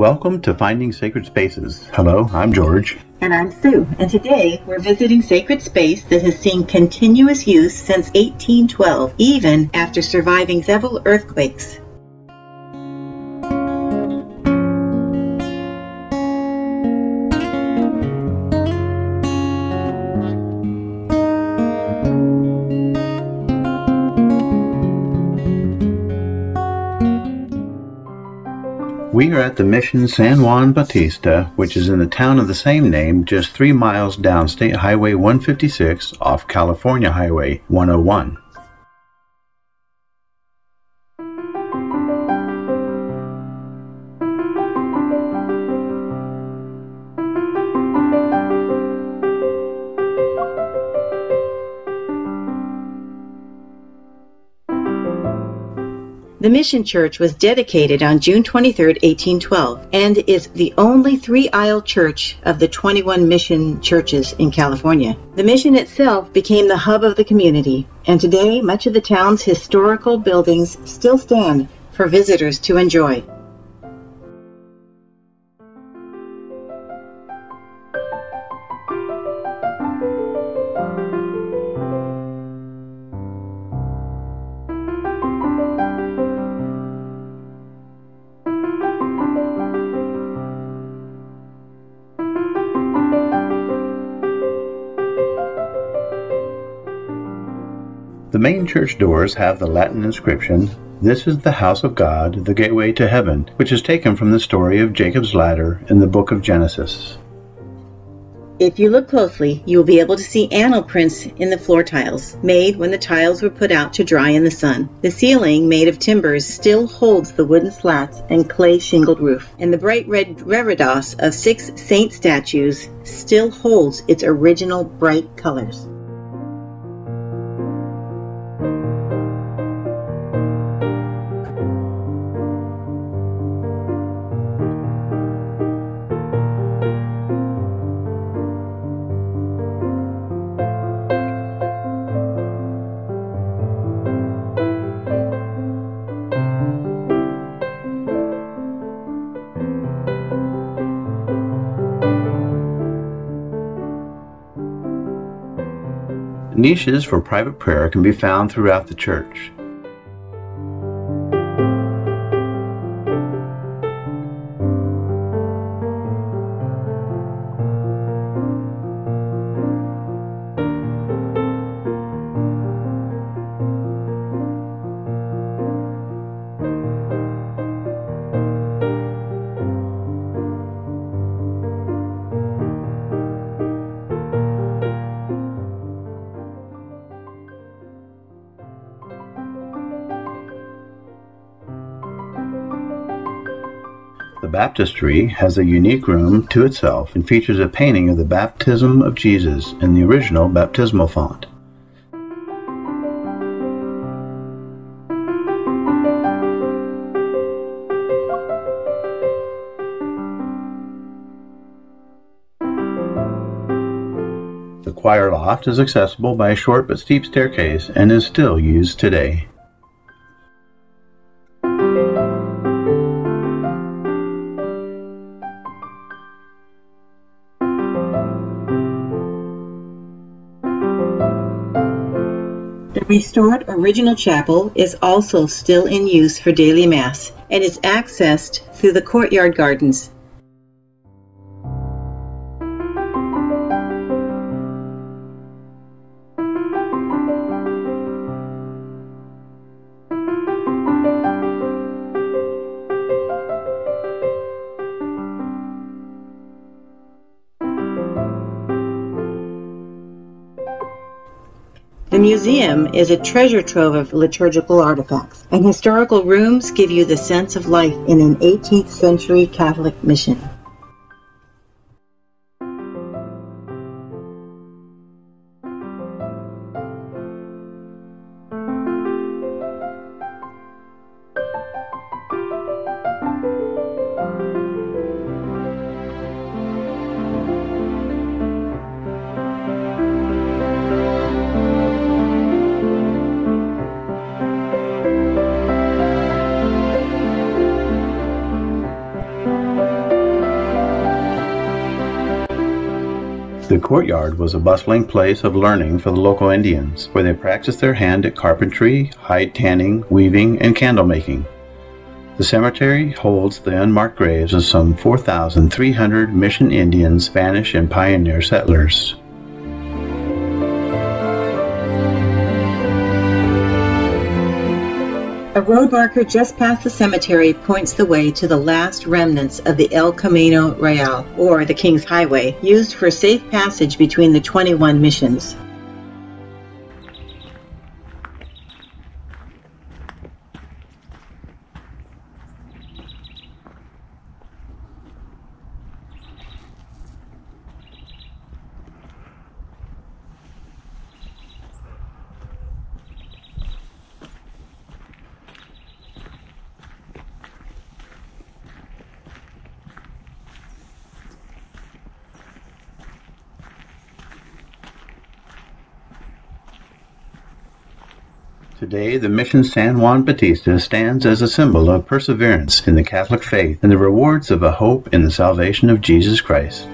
Welcome to Finding Sacred Spaces. Hello, I'm George. And I'm Sue. And today we're visiting sacred space that has seen continuous use since 1812, even after surviving several earthquakes. We are at the Mission San Juan Bautista, which is in the town of the same name, just three miles down State Highway 156 off California Highway 101. The Mission Church was dedicated on June 23, 1812, and is the only three aisle church of the 21 mission churches in California. The mission itself became the hub of the community, and today much of the town's historical buildings still stand for visitors to enjoy. Main church doors have the Latin inscription, This is the house of God, the gateway to heaven, which is taken from the story of Jacob's ladder in the book of Genesis. If you look closely, you will be able to see anal prints in the floor tiles, made when the tiles were put out to dry in the sun. The ceiling, made of timbers, still holds the wooden slats and clay shingled roof, and the bright red reredos of six saint statues still holds its original bright colors. Niches for private prayer can be found throughout the church. Baptistry has a unique room to itself and features a painting of the baptism of Jesus in the original baptismal font. The choir loft is accessible by a short but steep staircase and is still used today. Restored original chapel is also still in use for daily mass and is accessed through the courtyard gardens. Museum is a treasure trove of liturgical artifacts, and historical rooms give you the sense of life in an 18th century Catholic mission. The courtyard was a bustling place of learning for the local Indians, where they practiced their hand at carpentry, hide tanning, weaving, and candle making. The cemetery holds the unmarked graves of some 4,300 Mission Indians, Spanish, and pioneer settlers. A road marker just past the cemetery points the way to the last remnants of the El Camino Real, or the King's Highway, used for safe passage between the 21 missions. Today, the Mission San Juan Bautista stands as a symbol of perseverance in the Catholic faith and the rewards of a hope in the salvation of Jesus Christ.